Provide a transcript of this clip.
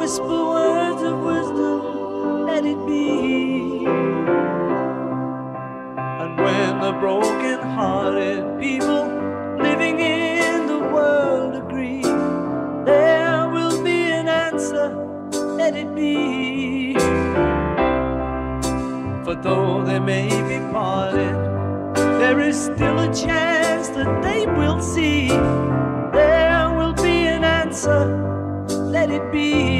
Whisper words of wisdom, let it be. And when the broken hearted people living in the world agree, there will be an answer, let it be. For though they may be parted, there is still a chance that they will see. There will be an answer, let it be.